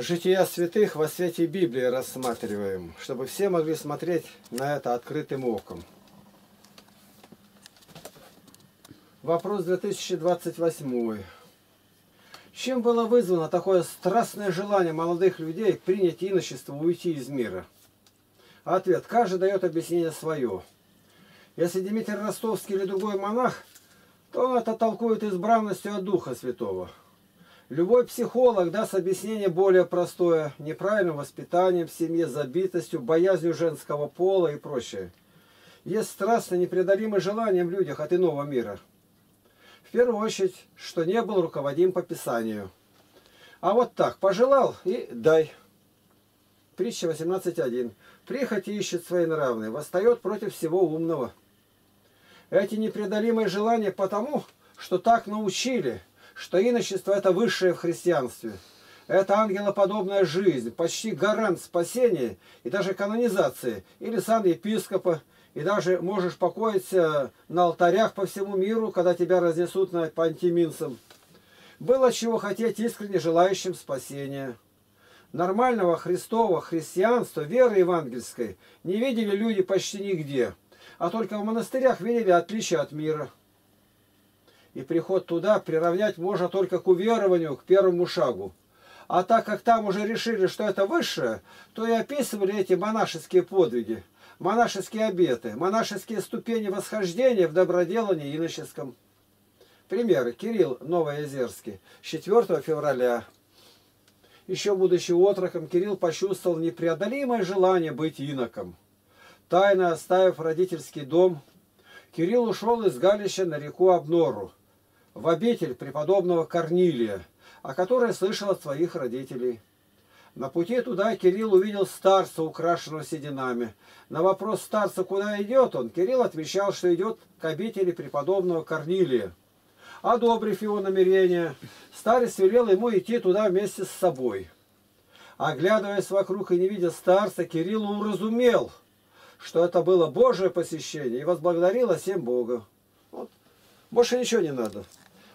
Жития святых во свете Библии рассматриваем, чтобы все могли смотреть на это открытым оком. Вопрос 2028. Чем было вызвано такое страстное желание молодых людей принять иночество, уйти из мира? Ответ. Каждый дает объяснение свое. Если Дмитрий Ростовский или другой монах, то он это толкует избранностью от Духа Святого. Любой психолог даст объяснение более простое, неправильным воспитанием в семье, забитостью, боязнью женского пола и прочее. Есть страстно непреодолимое желание в людях от иного мира. В первую очередь, что не был руководим по Писанию. А вот так, пожелал и дай. Притча 18.1. Прихоть ищет свои нравные, восстает против всего умного. Эти непреодолимые желания потому, что так научили, что иночество это высшее в христианстве. Это ангелоподобная жизнь, почти гарант спасения и даже канонизации, или сан епископа, и даже можешь покоиться на алтарях по всему миру, когда тебя разнесут на пантиминцам. Было чего хотеть искренне желающим спасения. Нормального Христова христианства, веры евангельской не видели люди почти нигде, а только в монастырях видели отличие от мира. И приход туда приравнять можно только к уверованию, к первому шагу. А так как там уже решили, что это высшее, то и описывали эти монашеские подвиги монашеские обеты, монашеские ступени восхождения в доброделании иноческом. Примеры. Кирилл Новоозерский, 4 февраля. Еще будучи отроком, Кирилл почувствовал непреодолимое желание быть иноком. Тайно оставив родительский дом, Кирилл ушел из Галища на реку Обнору, в обитель преподобного Корнилия, о которой слышал от своих родителей. На пути туда Кирилл увидел старца, украшенного сединами. На вопрос старца, куда идет он, Кирилл отвечал, что идет к обители преподобного Корнилия. Одобрив его намерение, старец велел ему идти туда вместе с собой. Оглядываясь вокруг и не видя старца, Кирилл уразумел, что это было Божие посещение, и возблагодарил всем Бога. Вот. Больше ничего не надо.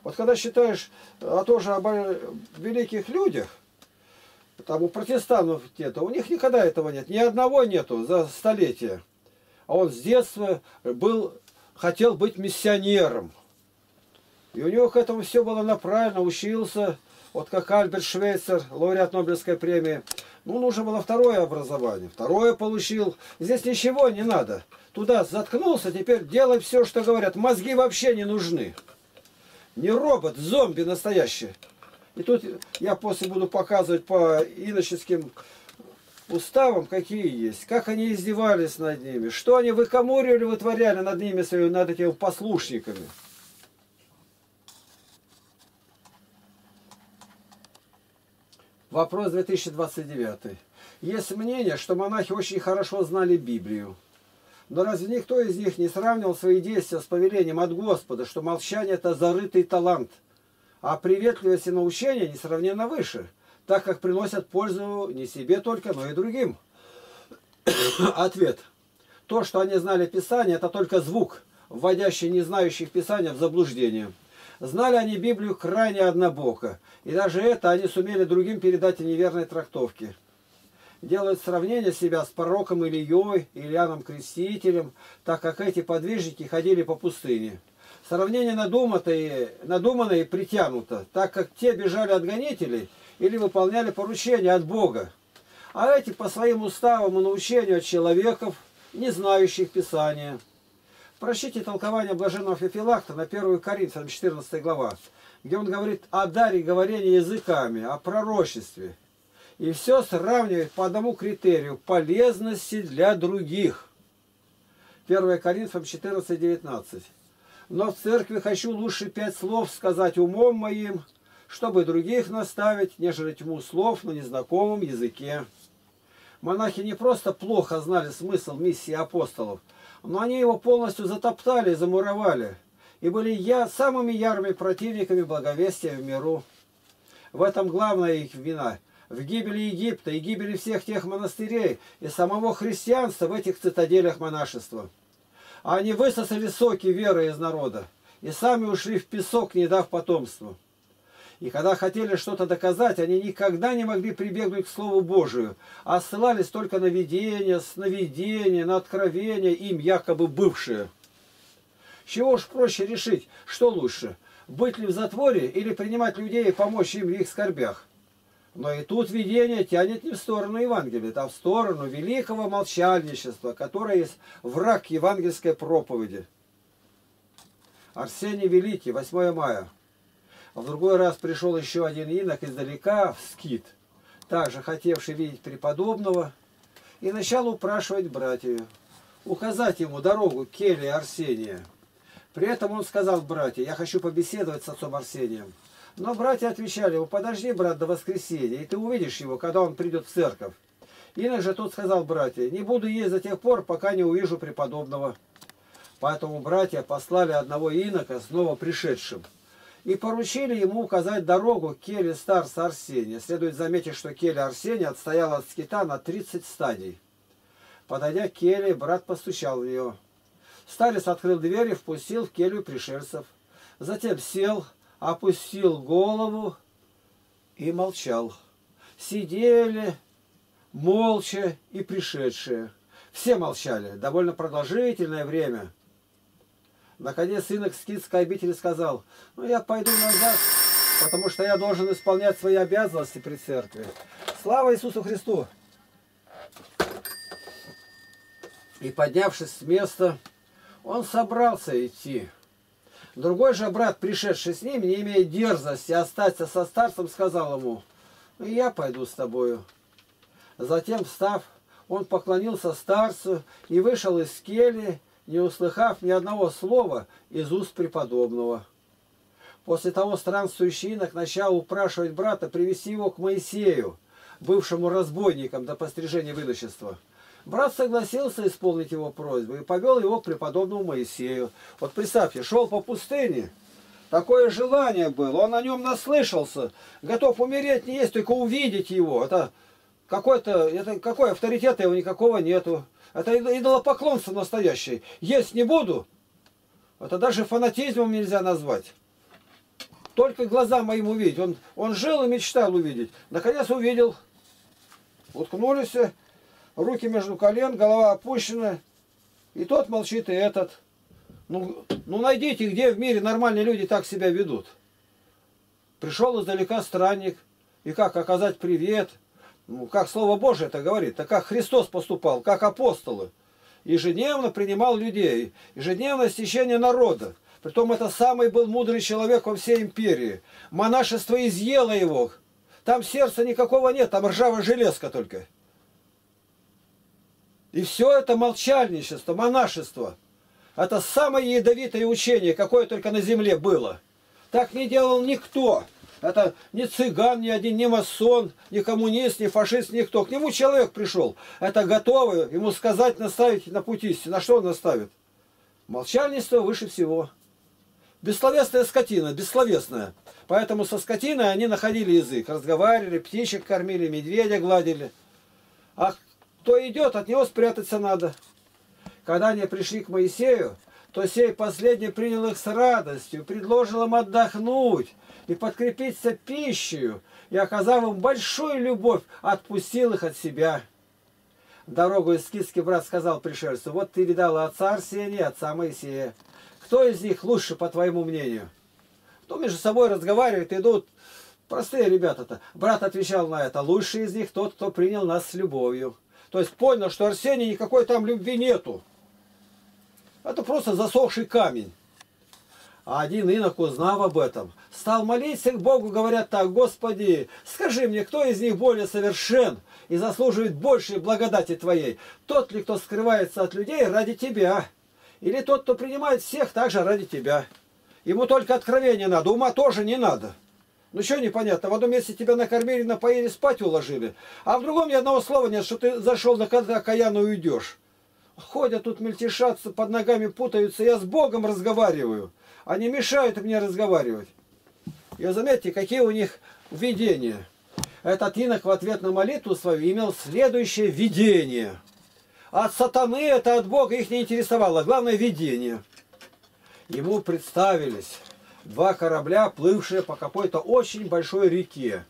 Вот когда считаешь тоже об великих людях, там у протестантов нет, у них никогда этого нет, ни одного нету за столетия. А он с детства был, хотел быть миссионером. И у него к этому все было направлено, учился, вот как Альберт Швейцер, лауреат Нобелевской премии. Ну, нужно было второе образование, второе получил. Здесь ничего не надо. Туда заткнулся, теперь делай все, что говорят. Мозги вообще не нужны. Не робот, зомби настоящий. И тут я после буду показывать по иноческим уставам, какие есть, как они издевались над ними, что они выкоморивали, вытворяли над ними, над этими послушниками. Вопрос 2029. Есть мнение, что монахи очень хорошо знали Библию. Но разве никто из них не сравнивал свои действия с повелением от Господа, что молчание – это зарытый талант – а приветливость и научение несравненно выше, так как приносят пользу не себе только, но и другим. Ответ. То, что они знали Писание, это только звук, вводящий не знающих Писания в заблуждение. Знали они Библию крайне однобоко, и даже это они сумели другим передать в неверной трактовке. Делают сравнение себя с пророком Ильей, Ильяном Крестителем, так как эти подвижники ходили по пустыне. Сравнение надуманное, надуманное и притянуто, так как те бежали от гонителей или выполняли поручения от Бога, а эти по своим уставам и научению от человеков, не знающих Писания. Прочтите толкование блаженного Феофилакта на 1 Коринфянам 14 глава, где он говорит о даре говорения языками, о пророчестве. И все сравнивает по одному критерию – полезности для других. 1 Коринфянам 14, 19. Но в церкви хочу лучше пять слов сказать умом моим, чтобы других наставить, нежели тьму слов на незнакомом языке. Монахи не просто плохо знали смысл миссии апостолов, но они его полностью затоптали и замуровали, и были я, самыми ярыми противниками благовестия в миру. В этом главная их вина – в гибели Египта и гибели всех тех монастырей и самого христианства в этих цитаделях монашества. Они высосали соки веры из народа и сами ушли в песок, не дав потомству. И когда хотели что-то доказать, они никогда не могли прибегнуть к Слову Божию, а ссылались только на видение, сновидение, на откровение, им якобы бывшее. Чего уж проще решить, что лучше, быть ли в затворе или принимать людей и помочь им в их скорбях. Но и тут видение тянет не в сторону Евангелия, а в сторону великого молчальничества, которое есть враг евангельской проповеди. Арсений Великий, 8 мая. А в другой раз пришел еще один инок издалека, в скит, также хотевший видеть преподобного, и начал упрашивать братью, указать ему дорогу к келье Арсения. При этом он сказал братья, я хочу побеседовать с отцом Арсением. Но братья отвечали ему, подожди, брат, до воскресенья, и ты увидишь его, когда он придет в церковь. Инок же тот сказал братья, не буду есть до тех пор, пока не увижу преподобного. Поэтому братья послали одного инока, снова пришедшим, и поручили ему указать дорогу к келье старца Арсения. Следует заметить, что келья Арсения отстояла от скита на 30 стадий. Подойдя к келье, брат постучал в нее. Старец открыл дверь и впустил в келью пришельцев. Затем сел, опустил голову и молчал. Сидели молча и пришедшие. Все молчали довольно продолжительное время. Наконец сынок скидской обители сказал, ну я пойду назад, потому что я должен исполнять свои обязанности при церкви. Слава Иисусу Христу! И поднявшись с места, он собрался идти. Другой же брат, пришедший с ним, не имея дерзости остаться со старцем, сказал ему, я пойду с тобою. Затем, встав, он поклонился старцу и вышел из кельи, не услыхав ни одного слова из уст преподобного. После того странствующий инок начал упрашивать брата привести его к Моисею, бывшему разбойником до пострижения выдачества. Брат согласился исполнить его просьбу и повел его к преподобному Моисею. Вот представьте, шел по пустыне, такое желание было, он о нем наслышался, готов умереть не есть, только увидеть его. Это какой-то, это какой авторитета его никакого нету. Это идолопоклонство настоящее. Есть не буду. Это даже фанатизмом нельзя назвать. Только глаза моим увидеть. Он, он жил и мечтал увидеть. Наконец увидел. Уткнулись, руки между колен, голова опущена. И тот молчит, и этот. Ну, ну найдите, где в мире нормальные люди так себя ведут. Пришел издалека странник. И как оказать привет – ну, как Слово Божие это говорит, так как Христос поступал, как апостолы. Ежедневно принимал людей, ежедневно стечение народа. Притом это самый был мудрый человек во всей империи. Монашество изъело его. Там сердца никакого нет, там ржавая железка только. И все это молчальничество, монашество. Это самое ядовитое учение, какое только на земле было. Так не делал никто. Это не цыган ни один, не масон, не коммунист, не фашист, никто. К нему человек пришел. Это готовый ему сказать, наставить на пути. На что он наставит? Молчальничество выше всего. Бессловесная скотина, бессловесная. Поэтому со скотиной они находили язык. Разговаривали, птичек кормили, медведя гладили. А кто идет, от него спрятаться надо. Когда они пришли к Моисею, то сей последний принял их с радостью, предложил им отдохнуть, и подкрепиться пищей, и, оказав им большую любовь, отпустил их от себя. Дорогу из Киски брат сказал пришельцу, вот ты видал отца Арсения, отца Моисея. Кто из них лучше, по твоему мнению? То между собой разговаривают, идут. Простые ребята-то. Брат отвечал на это. Лучший из них тот, кто принял нас с любовью. То есть понял, что Арсений никакой там любви нету. Это просто засохший камень. А один инок, узнав об этом, стал молиться к Богу, говорят так, Господи, скажи мне, кто из них более совершен и заслуживает большей благодати Твоей? Тот ли, кто скрывается от людей ради Тебя? Или тот, кто принимает всех также ради Тебя? Ему только откровение надо, ума тоже не надо. Ну что непонятно, в одном месте тебя накормили, напоили, спать уложили, а в другом ни одного слова нет, что ты зашел на окаяну и уйдешь. Ходят тут мельтешатся, под ногами путаются, я с Богом разговариваю. Они мешают мне разговаривать. И заметьте, какие у них видения. Этот инок в ответ на молитву свою имел следующее видение. От сатаны это от Бога их не интересовало. Главное видение. Ему представились два корабля, плывшие по какой-то очень большой реке.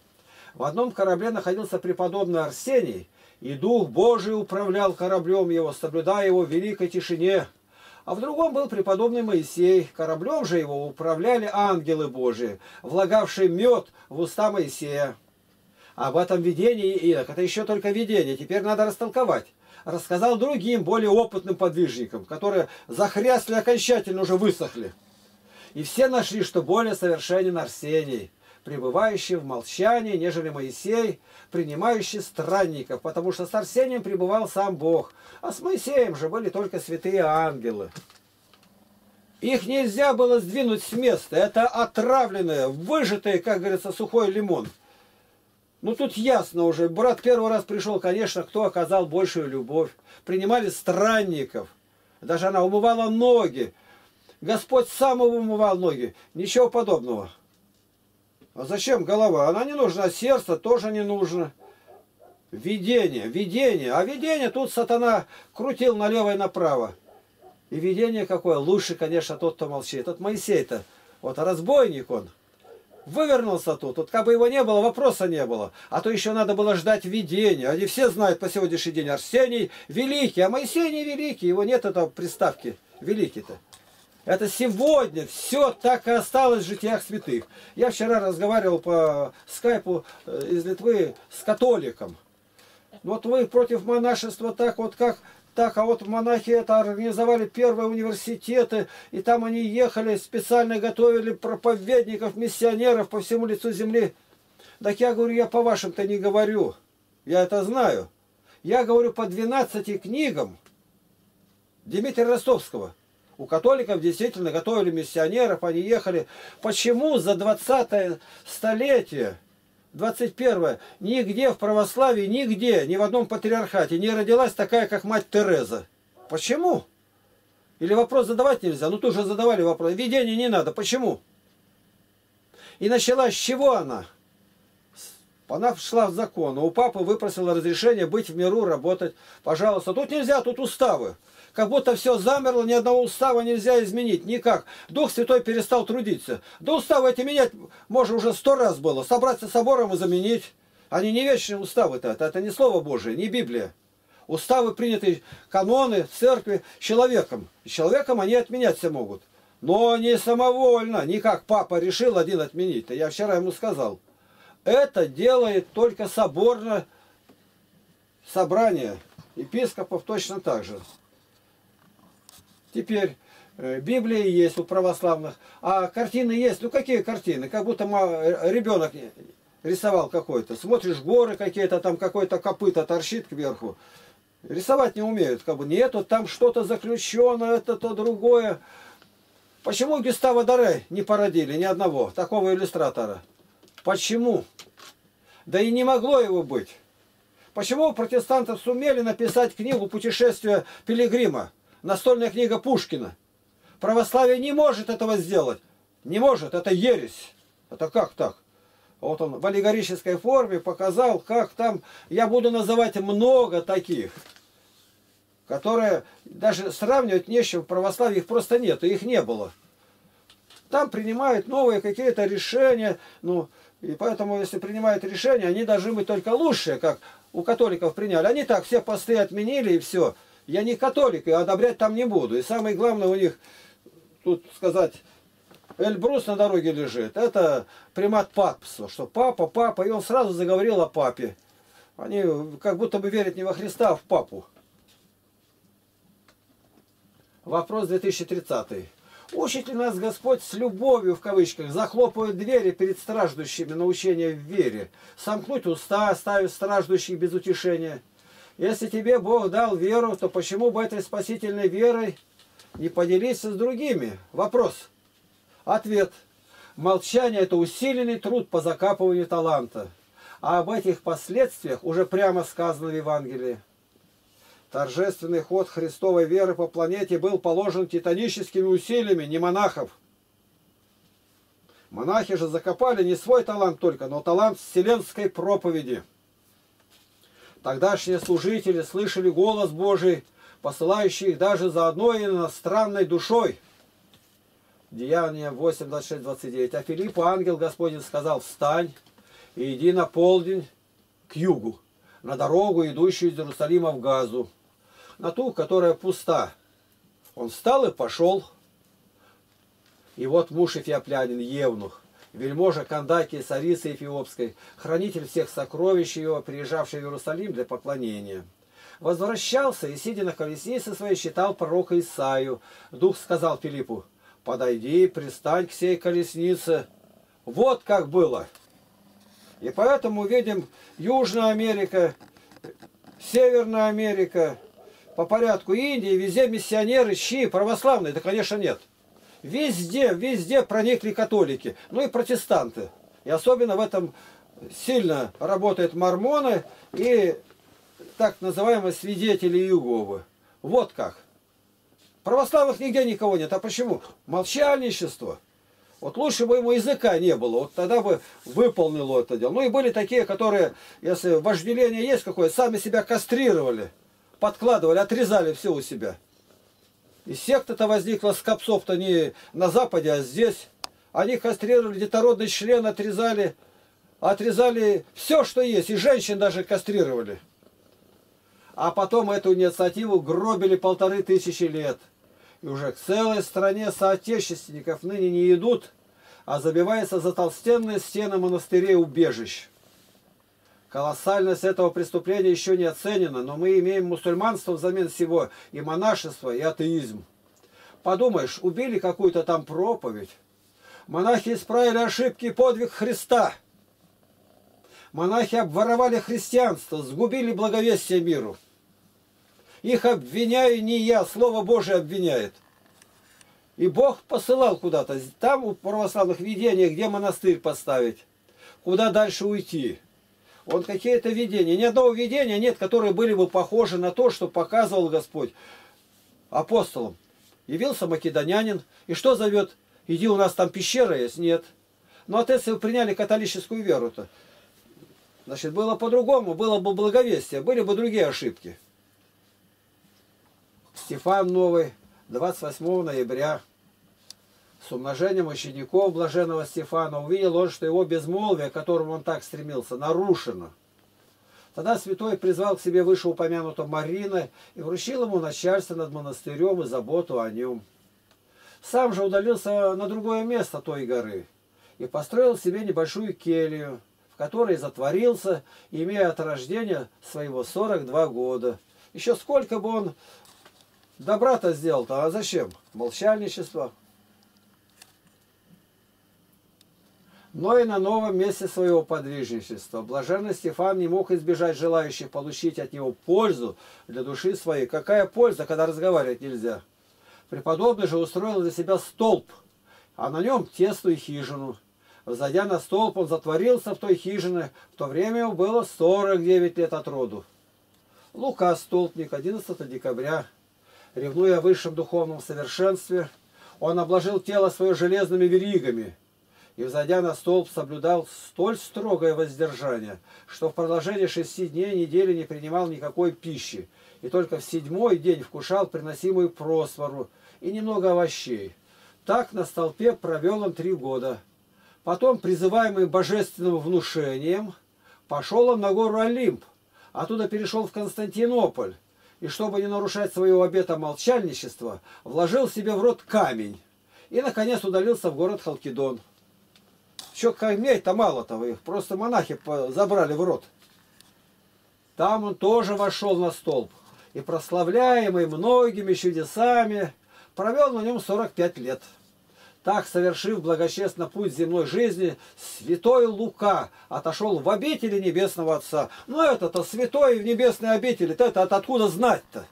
В одном корабле находился преподобный Арсений, и Дух Божий управлял кораблем его, соблюдая его в великой тишине. А в другом был преподобный Моисей. Кораблем же его управляли ангелы Божии, влагавшие мед в уста Моисея. Об этом видении Инок, это еще только видение, теперь надо растолковать. Рассказал другим, более опытным подвижникам, которые захрясли окончательно, уже высохли. И все нашли, что более совершенен Арсений, пребывающий в молчании, нежели Моисей, принимающий странников, потому что с Арсением пребывал сам Бог, а с Моисеем же были только святые ангелы. Их нельзя было сдвинуть с места, это отравленное, выжатое, как говорится, сухой лимон – ну тут ясно уже. Брат первый раз пришел, конечно, кто оказал большую любовь. Принимали странников. Даже она умывала ноги. Господь сам умывал ноги. Ничего подобного. А зачем голова? Она не нужна. Сердце тоже не нужно. Видение, видение. А видение тут сатана крутил налево и направо. И видение какое? Лучше, конечно, тот, кто молчит. Тот Моисей-то. Вот разбойник он вывернулся тут. Вот как бы его не было, вопроса не было. А то еще надо было ждать видения. Они все знают по сегодняшний день Арсений великий, а Моисей не великий. Его нет этого приставки великий-то. Это сегодня все так и осталось в житиях святых. Я вчера разговаривал по скайпу э, из Литвы с католиком. Вот вы против монашества так вот как так, а вот монахи это организовали первые университеты, и там они ехали, специально готовили проповедников, миссионеров по всему лицу земли. Так я говорю, я по вашим-то не говорю. Я это знаю. Я говорю по 12 книгам Дмитрия Ростовского. У католиков действительно готовили миссионеров, они ехали. Почему за 20 столетие 21. Нигде в православии, нигде, ни в одном патриархате не родилась такая, как мать Тереза. Почему? Или вопрос задавать нельзя? Ну, тоже задавали вопрос. Видение не надо. Почему? И начала с чего она? Она шла в закон. У папы выпросила разрешение быть в миру, работать. Пожалуйста, тут нельзя, тут уставы как будто все замерло, ни одного устава нельзя изменить, никак. Дух Святой перестал трудиться. Да уставы эти менять, может, уже сто раз было. Собраться собором и заменить. Они не вечные уставы-то, это, это не Слово Божие, не Библия. Уставы приняты, каноны церкви человеком. Человеком они отменять все могут. Но не самовольно, не как папа решил один отменить. -то. Я вчера ему сказал. Это делает только соборное собрание. Епископов точно так же. Теперь э, Библия есть у православных, а картины есть. Ну какие картины? Как будто э, ребенок рисовал какой-то. Смотришь горы какие-то, там какой-то копыта торчит кверху. Рисовать не умеют. Как бы нету, там что-то заключено, это то другое. Почему Гюстава Даре не породили ни одного такого иллюстратора? Почему? Да и не могло его быть. Почему протестанты сумели написать книгу «Путешествие пилигрима»? Настольная книга Пушкина. Православие не может этого сделать. Не может, это ересь. Это как так? Вот он в аллегорической форме показал, как там, я буду называть много таких, которые даже сравнивать не с чем, в православии их просто нет, их не было. Там принимают новые какие-то решения, ну, и поэтому, если принимают решения, они должны быть только лучшие, как у католиков приняли. Они так все посты отменили и все. Я не католик, и одобрять там не буду. И самое главное у них, тут сказать, Эльбрус на дороге лежит. Это примат папства, что папа, папа. И он сразу заговорил о папе. Они как будто бы верят не во Христа, а в папу. Вопрос 2030. Учит ли нас Господь с любовью, в кавычках, захлопывает двери перед страждущими научения в вере, сомкнуть уста, оставив страждущих без утешения – если тебе Бог дал веру, то почему бы этой спасительной верой не поделиться с другими? Вопрос. Ответ. Молчание – это усиленный труд по закапыванию таланта. А об этих последствиях уже прямо сказано в Евангелии. Торжественный ход Христовой веры по планете был положен титаническими усилиями не монахов. Монахи же закопали не свой талант только, но талант вселенской проповеди – Тогдашние служители слышали голос Божий, посылающий их даже за одной иностранной душой. Деяние 8, 26, 29. А Филиппу ангел Господень сказал, встань и иди на полдень к югу, на дорогу, идущую из Иерусалима в Газу, на ту, которая пуста. Он встал и пошел. И вот муж Эфиоплянин, Евнух, вельможа Кандаки, царицы Эфиопской, хранитель всех сокровищ его, приезжавший в Иерусалим для поклонения. Возвращался и, сидя на колеснице своей, считал пророка Исаию. Дух сказал Филиппу, подойди, пристань к сей колеснице. Вот как было. И поэтому видим Южная Америка, Северная Америка, по порядку Индии, везде миссионеры, щи, православные, да, конечно, нет. Везде, везде проникли католики, ну и протестанты. И особенно в этом сильно работают мормоны и так называемые свидетели Иеговы. Вот как. Православных нигде никого нет. А почему? Молчальничество. Вот лучше бы ему языка не было, вот тогда бы выполнил это дело. Ну и были такие, которые, если вожделение есть какое-то, сами себя кастрировали, подкладывали, отрезали все у себя. И секта-то возникла с копцов-то не на Западе, а здесь. Они кастрировали, детородный член отрезали, отрезали все, что есть, и женщин даже кастрировали. А потом эту инициативу гробили полторы тысячи лет. И уже к целой стране соотечественников ныне не идут, а забиваются за толстенные стены монастырей убежищ. Колоссальность этого преступления еще не оценена, но мы имеем мусульманство взамен всего, и монашество, и атеизм. Подумаешь, убили какую-то там проповедь. Монахи исправили ошибки и подвиг Христа. Монахи обворовали христианство, сгубили благовестие миру. Их обвиняю не я, Слово Божие обвиняет. И Бог посылал куда-то. Там у православных видения, где монастырь поставить, куда дальше уйти. Он какие-то видения. Ни одного видения нет, которые были бы похожи на то, что показывал Господь апостолам. Явился македонянин, и что зовет? Иди, у нас там пещера есть? Нет. Но от этого приняли католическую веру-то. Значит, было по-другому, было бы благовестие, были бы другие ошибки. Стефан Новый, 28 ноября, с умножением учеников блаженного Стефана, увидел он, что его безмолвие, к которому он так стремился, нарушено. Тогда святой призвал к себе вышеупомянутого Марина и вручил ему начальство над монастырем и заботу о нем. Сам же удалился на другое место той горы и построил себе небольшую келью, в которой затворился, имея от рождения своего 42 года. Еще сколько бы он добра-то сделал-то, а зачем? Молчальничество. Но и на новом месте своего подвижничества. Блаженный Стефан не мог избежать желающих получить от него пользу для души своей. Какая польза, когда разговаривать нельзя? Преподобный же устроил для себя столб, а на нем тесную хижину. Взойдя на столб, он затворился в той хижине. В то время ему было 49 лет от роду. Лука Столпник, 11 декабря. Ревнуя о высшем духовном совершенстве, он обложил тело свое железными веригами и, взойдя на столб, соблюдал столь строгое воздержание, что в продолжении шести дней недели не принимал никакой пищи, и только в седьмой день вкушал приносимую просвору и немного овощей. Так на столпе провел он три года. Потом, призываемый божественным внушением, пошел он на гору Олимп, оттуда перешел в Константинополь, и чтобы не нарушать своего обета молчальничества, вложил себе в рот камень и, наконец, удалился в город Халкидон. Еще камней-то мало-то, их просто монахи забрали в рот. Там он тоже вошел на столб, и прославляемый многими чудесами, провел на нем 45 лет. Так, совершив благочестно путь земной жизни, святой Лука отошел в обители Небесного Отца. Ну это-то святой в небесной обители, это от откуда знать-то?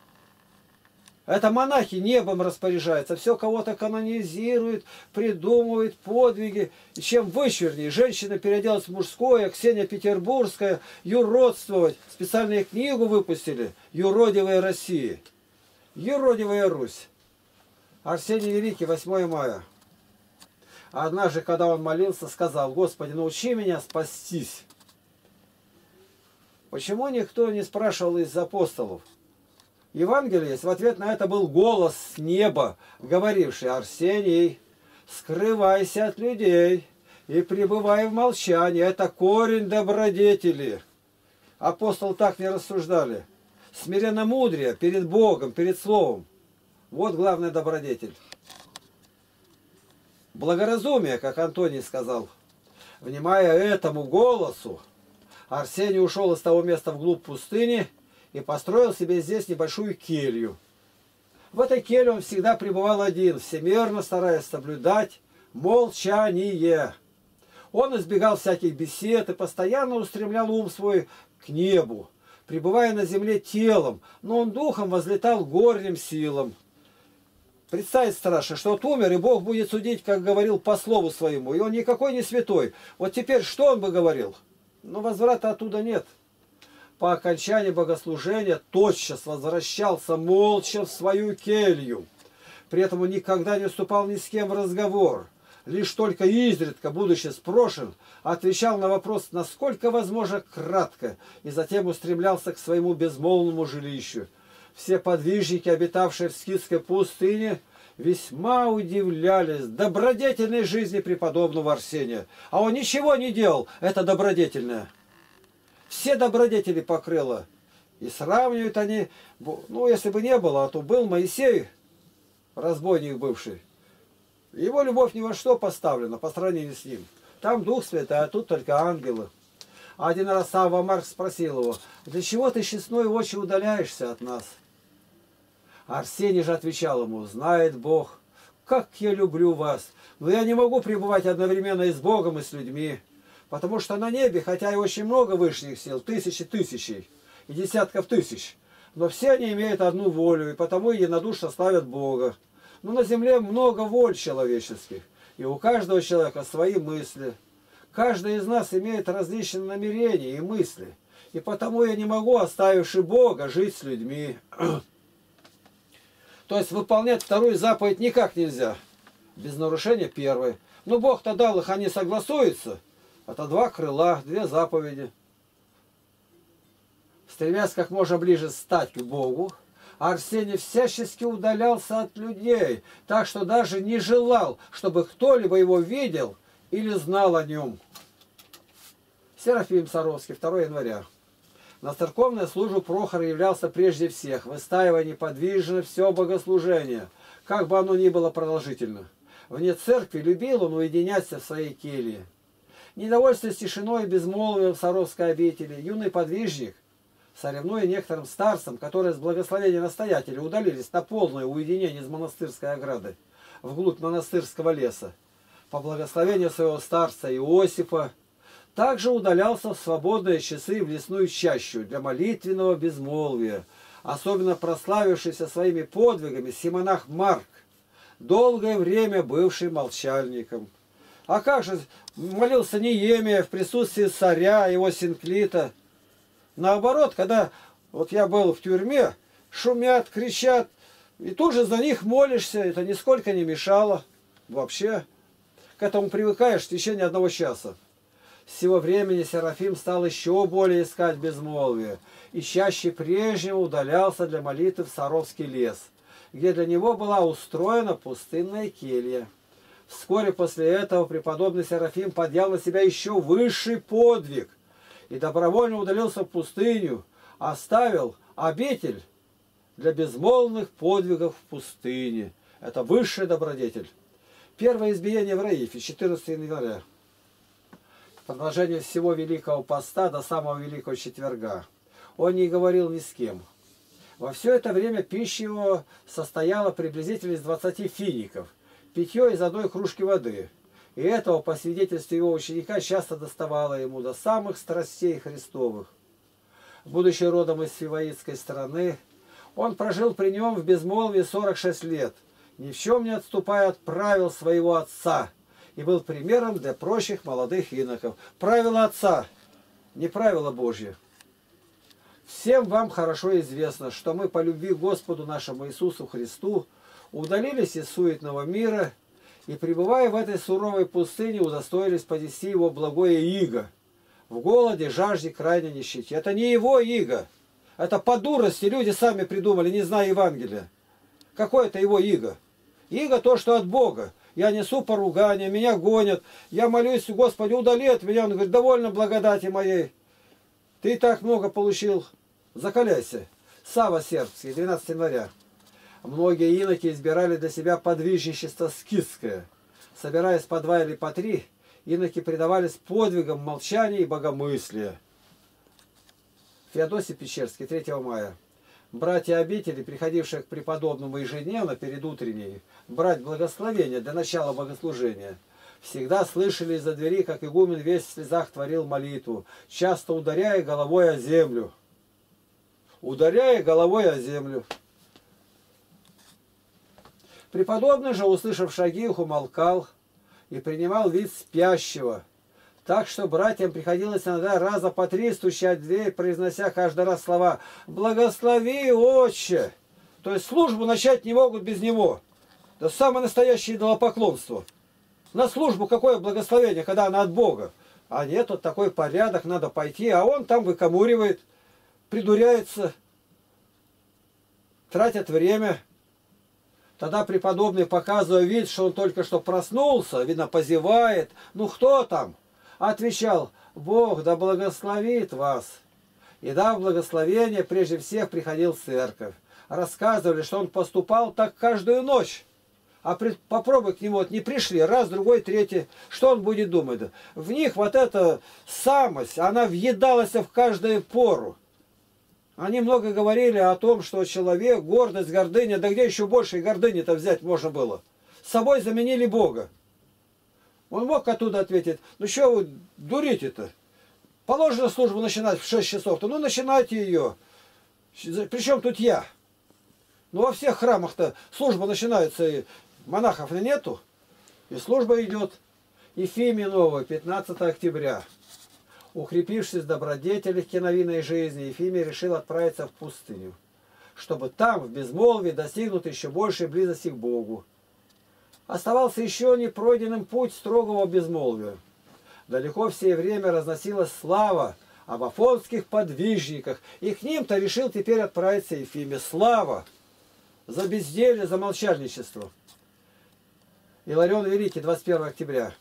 Это монахи небом распоряжаются, все кого-то канонизирует, придумывает подвиги. И чем вычурнее, женщина переоделась в мужское, Ксения Петербургская, юродствовать. Специальную книгу выпустили «Юродивая Россия». Юродивая Русь. Арсений Великий, 8 мая. Однажды, когда он молился, сказал, Господи, научи меня спастись. Почему никто не спрашивал из апостолов? Евангелие в ответ на это был голос с неба, говоривший, Арсений, скрывайся от людей и пребывай в молчании. Это корень добродетели. Апостол так не рассуждали. Смиренно мудрее перед Богом, перед Словом. Вот главный добродетель. Благоразумие, как Антоний сказал. Внимая этому голосу, Арсений ушел из того места вглубь пустыни и построил себе здесь небольшую келью. В этой келье он всегда пребывал один, всемерно стараясь соблюдать молчание. Он избегал всяких бесед и постоянно устремлял ум свой к небу, пребывая на земле телом, но он духом возлетал горним силам. Представить страшно, что вот умер, и Бог будет судить, как говорил по слову своему. И он никакой не святой. Вот теперь что он бы говорил? Но возврата оттуда нет. По окончании богослужения тотчас возвращался молча в свою келью. При этом он никогда не вступал ни с кем в разговор. Лишь только изредка, будучи спрошен, отвечал на вопрос, насколько возможно, кратко, и затем устремлялся к своему безмолвному жилищу все подвижники, обитавшие в скидской пустыне, весьма удивлялись добродетельной жизни преподобного Арсения. А он ничего не делал, это добродетельное. Все добродетели покрыло. И сравнивают они, ну, если бы не было, а то был Моисей, разбойник бывший. Его любовь ни во что поставлена по сравнению с ним. Там Дух Святой, а тут только ангелы. Один раз Савва Марк спросил его, для чего ты честной очи удаляешься от нас? Арсений же отвечал ему, знает Бог, как я люблю вас, но я не могу пребывать одновременно и с Богом, и с людьми, потому что на небе, хотя и очень много высших сил, тысячи тысячей и десятков тысяч, но все они имеют одну волю, и потому единодушно славят Бога. Но на земле много воль человеческих, и у каждого человека свои мысли. Каждый из нас имеет различные намерения и мысли, и потому я не могу, оставивши Бога, жить с людьми. То есть выполнять вторую заповедь никак нельзя. Без нарушения первой. Ну Бог-то дал их, они согласуются. Это два крыла, две заповеди. Стремясь как можно ближе стать к Богу, Арсений всячески удалялся от людей, так что даже не желал, чтобы кто-либо его видел или знал о нем. Серафим Саровский, 2 января. На церковную службу Прохор являлся прежде всех, выстаивая неподвижно все богослужение, как бы оно ни было продолжительно. Вне церкви любил он уединяться в своей келье. Недовольствуясь тишиной и безмолвием Саровской обители, юный подвижник, соревнуя некоторым старцам, которые с благословения настоятеля удалились на полное уединение из монастырской ограды, вглубь монастырского леса, по благословению своего старца Иосифа, также удалялся в свободные часы в лесную чащу для молитвенного безмолвия, особенно прославившийся своими подвигами симонах Марк, долгое время бывший молчальником. А как же молился Неемия в присутствии царя, его синклита? Наоборот, когда вот я был в тюрьме, шумят, кричат, и тут же за них молишься, это нисколько не мешало вообще. К этому привыкаешь в течение одного часа. С сего времени Серафим стал еще более искать безмолвие и чаще прежнего удалялся для молитвы в Саровский лес, где для него была устроена пустынная келья. Вскоре после этого преподобный Серафим подъял на себя еще высший подвиг и добровольно удалился в пустыню, оставил обитель для безмолвных подвигов в пустыне. Это высший добродетель. Первое избиение в Раифе, 14 января продолжение всего Великого Поста до самого Великого Четверга. Он не говорил ни с кем. Во все это время пища его состояла приблизительно из 20 фиников, питье из одной кружки воды. И этого, по свидетельству его ученика, часто доставало ему до самых страстей Христовых. Будучи родом из Фиваитской страны, он прожил при нем в безмолвии 46 лет, ни в чем не отступая от правил своего отца – и был примером для прочих молодых иноков. Правило Отца, не правило Божье. Всем вам хорошо известно, что мы по любви Господу нашему Иисусу Христу удалились из суетного мира и, пребывая в этой суровой пустыне, удостоились поднести его благое иго. В голоде, жажде, крайней нищете. Это не его иго. Это по дурости люди сами придумали, не зная Евангелия. Какое это его иго? Иго то, что от Бога. Я несу поругание, меня гонят. Я молюсь, Господи, удали от меня. Он говорит, довольно благодати моей. Ты так много получил. Закаляйся. Сава Сербский, 12 января. Многие иноки избирали для себя подвижничество скидское. Собираясь по два или по три, иноки предавались подвигам молчания и богомыслия. Феодосий Печерский, 3 мая. Братья обители, приходившие к преподобному ежедневно перед утренней, брать благословение для начала богослужения, всегда слышали из-за двери, как игумен весь в слезах творил молитву, часто ударяя головой о землю. Ударяя головой о землю. Преподобный же, услышав шаги, их умолкал и принимал вид спящего. Так что братьям приходилось иногда раза по три стучать в дверь, произнося каждый раз слова «Благослови, отче!» То есть службу начать не могут без него. Это самое настоящее идолопоклонство. На службу какое благословение, когда она от Бога. А нет, вот такой порядок, надо пойти, а он там выкомуривает, придуряется, тратит время. Тогда преподобный, показывая вид, что он только что проснулся, видно, позевает. Ну кто там? Отвечал, Бог да благословит вас. И дав благословение, прежде всех приходил в церковь. Рассказывали, что он поступал так каждую ночь. А при, попробуй к нему, вот не пришли, раз, другой, третий, что он будет думать? В них вот эта самость, она въедалась в каждую пору. Они много говорили о том, что человек, гордость, гордыня, да где еще больше гордыни-то взять можно было? С собой заменили Бога. Он мог оттуда ответить, ну что вы дурите-то? Положено службу начинать в 6 часов-то, ну начинайте ее. Причем тут я? Ну во всех храмах-то служба начинается, и монахов нету, и служба идет. Ефимия Новая, 15 октября. Укрепившись в добродетелях киновиной жизни, Ефимий решил отправиться в пустыню, чтобы там, в безмолвии, достигнуть еще большей близости к Богу. Оставался еще не пройденным путь строгого безмолвия. Далеко все время разносилась слава об афонских подвижниках, и к ним-то решил теперь отправиться Ефимий. Слава за безделье, за молчальничество. Иларион Великий, 21 октября.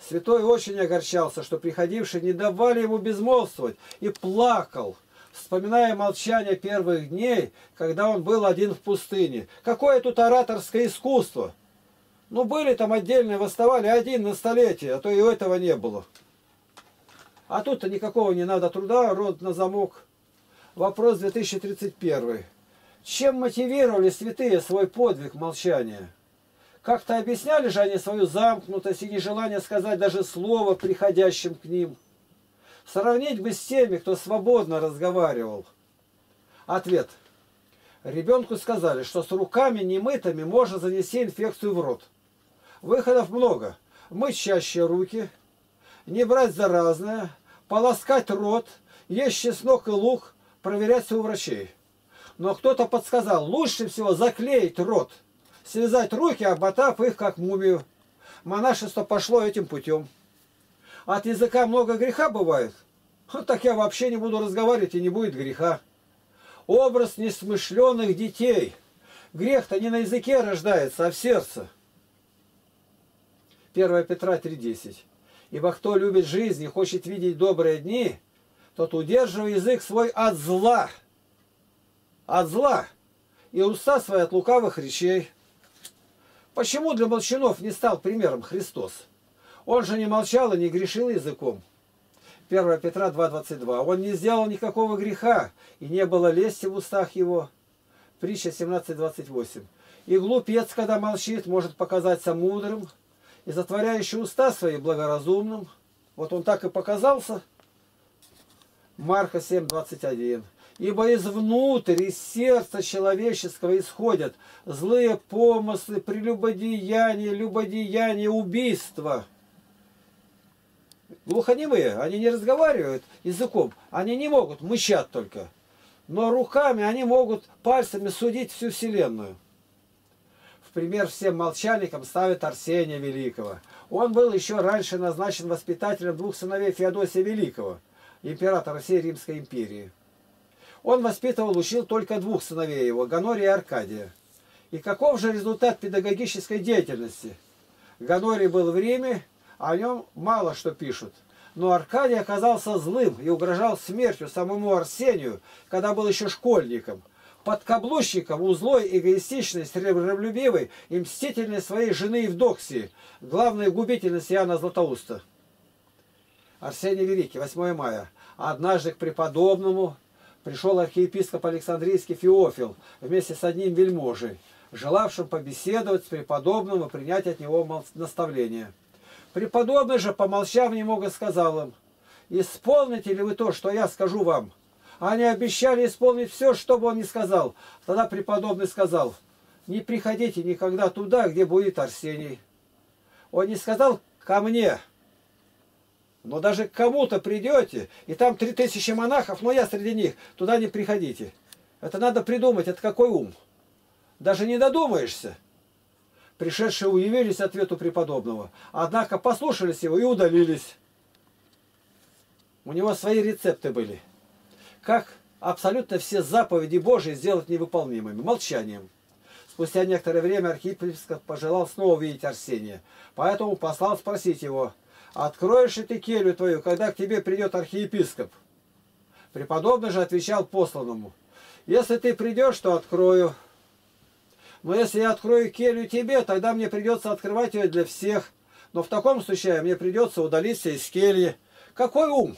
Святой очень огорчался, что приходившие не давали ему безмолвствовать, и плакал, вспоминая молчание первых дней, когда он был один в пустыне. Какое тут ораторское искусство! Ну, были там отдельные, восставали один на столетие, а то и этого не было. А тут-то никакого не надо труда, род на замок. Вопрос 2031. Чем мотивировали святые свой подвиг молчания? Как-то объясняли же они свою замкнутость и нежелание сказать даже слово приходящим к ним. Сравнить бы с теми, кто свободно разговаривал. Ответ. Ребенку сказали, что с руками немытыми можно занести инфекцию в рот. Выходов много. Мыть чаще руки, не брать заразное, полоскать рот, есть чеснок и лук, проверяться у врачей. Но кто-то подсказал, лучше всего заклеить рот – связать руки, обмотав их как мумию. Монашество пошло этим путем. От языка много греха бывает. Вот так я вообще не буду разговаривать, и не будет греха. Образ несмышленных детей. Грех-то не на языке рождается, а в сердце. 1 Петра 3.10. Ибо кто любит жизнь и хочет видеть добрые дни, тот удерживает язык свой от зла. От зла. И уста свои от лукавых речей. Почему для молчанов не стал примером Христос? Он же не молчал и не грешил языком. 1 Петра 2.22. Он не сделал никакого греха, и не было лести в устах его. Притча 17.28. И глупец, когда молчит, может показаться мудрым, и затворяющий уста свои благоразумным. Вот он так и показался. Марка 7.21. Ибо из внутрь, из сердца человеческого исходят злые помыслы, прелюбодеяния, любодеяния, убийства. Глухонемые, они не разговаривают языком, они не могут, мычат только. Но руками они могут пальцами судить всю вселенную. В пример всем молчальникам ставит Арсения Великого. Он был еще раньше назначен воспитателем двух сыновей Феодосия Великого, императора всей Римской империи. Он воспитывал, учил только двух сыновей его, Ганория и Аркадия. И каков же результат педагогической деятельности? Ганорий был в Риме, о нем мало что пишут. Но Аркадий оказался злым и угрожал смертью самому Арсению, когда был еще школьником. Подкаблучником у злой, эгоистичной, сребролюбивой и мстительной своей жены Евдоксии, главной губительности Иоанна Златоуста. Арсений Великий, 8 мая. Однажды к преподобному пришел архиепископ Александрийский Феофил вместе с одним вельможей, желавшим побеседовать с преподобным и принять от него наставление. Преподобный же, помолчав немного, сказал им, «Исполните ли вы то, что я скажу вам?» Они обещали исполнить все, что бы он ни сказал. Тогда преподобный сказал, «Не приходите никогда туда, где будет Арсений». Он не сказал «ко мне», но даже к кому-то придете, и там три тысячи монахов, но я среди них, туда не приходите. Это надо придумать, это какой ум. Даже не додумаешься. Пришедшие удивились ответу преподобного. Однако послушались его и удалились. У него свои рецепты были. Как абсолютно все заповеди Божьи сделать невыполнимыми? Молчанием. Спустя некоторое время архиепископ пожелал снова видеть Арсения. Поэтому послал спросить его, «Откроешь ли ты келью твою, когда к тебе придет архиепископ?» Преподобный же отвечал посланному, «Если ты придешь, то открою, но если я открою келью тебе, тогда мне придется открывать ее для всех. Но в таком случае мне придется удалиться из кельи. Какой ум?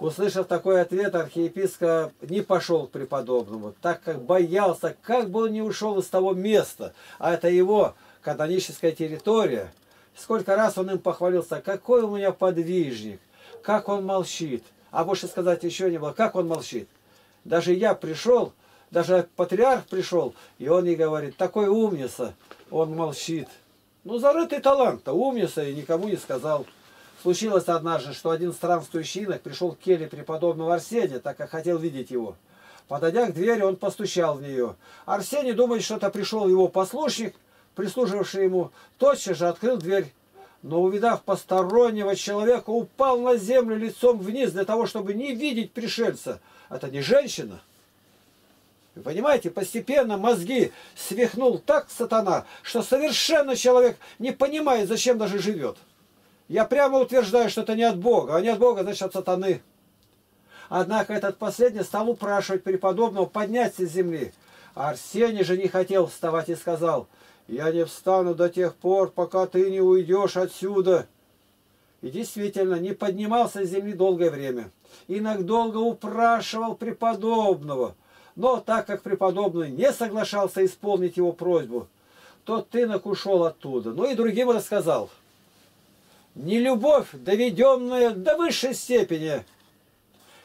Услышав такой ответ, архиепископ не пошел к преподобному, так как боялся, как бы он не ушел из того места, а это его каноническая территория. Сколько раз он им похвалился, какой у меня подвижник, как он молчит. А больше сказать еще не было, как он молчит. Даже я пришел, даже патриарх пришел, и он ей говорит, такой умница, он молчит. Ну, зарытый талант-то, умница, и никому не сказал. Случилось однажды, что один странствующий инок пришел к келье преподобного Арсения, так как хотел видеть его. Подойдя к двери, он постучал в нее. Арсений думает, что это пришел его послушник, прислуживавший ему, тотчас же открыл дверь. Но, увидав постороннего человека, упал на землю лицом вниз для того, чтобы не видеть пришельца. Это не женщина. Вы понимаете, постепенно мозги свихнул так сатана, что совершенно человек не понимает, зачем даже живет. Я прямо утверждаю, что это не от Бога, а не от Бога, значит от сатаны. Однако этот последний стал упрашивать преподобного подняться с земли. А Арсений же не хотел вставать и сказал, «Я не встану до тех пор, пока ты не уйдешь отсюда». И действительно, не поднимался с земли долгое время. Инок долго упрашивал преподобного – но так как преподобный не соглашался исполнить его просьбу, то тынок ушел оттуда. Ну и другим рассказал. Не любовь, доведенная до высшей степени.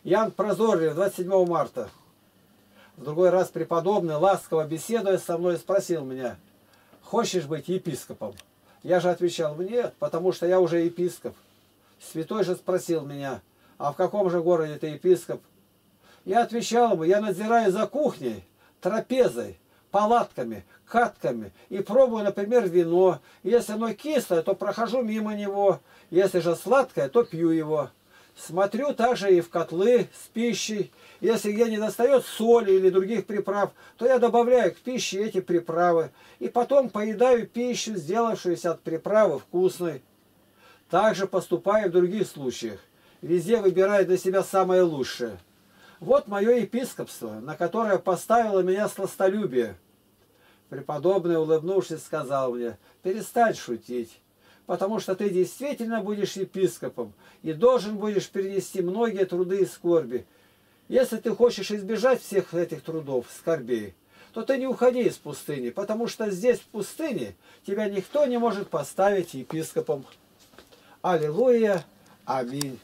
Ян Прозорлив, 27 марта. В другой раз преподобный, ласково беседуя со мной, спросил меня, хочешь быть епископом? Я же отвечал, нет, потому что я уже епископ. Святой же спросил меня, а в каком же городе ты епископ? Я отвечал ему, я надзираю за кухней, трапезой, палатками, катками и пробую, например, вино. Если оно кислое, то прохожу мимо него. Если же сладкое, то пью его. Смотрю также и в котлы с пищей. Если где не достает соли или других приправ, то я добавляю к пище эти приправы. И потом поедаю пищу, сделавшуюся от приправы вкусной. Также поступаю в других случаях. Везде выбираю для себя самое лучшее. Вот мое епископство, на которое поставило меня сластолюбие. Преподобный, улыбнувшись, сказал мне, перестань шутить, потому что ты действительно будешь епископом и должен будешь перенести многие труды и скорби. Если ты хочешь избежать всех этих трудов, скорбей, то ты не уходи из пустыни, потому что здесь, в пустыне, тебя никто не может поставить епископом. Аллилуйя! Аминь.